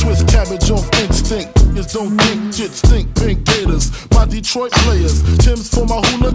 Twist cabbage off instinct. Niggas don't think shit stink. Pink Gators, my Detroit players. Tim's for my hooligan.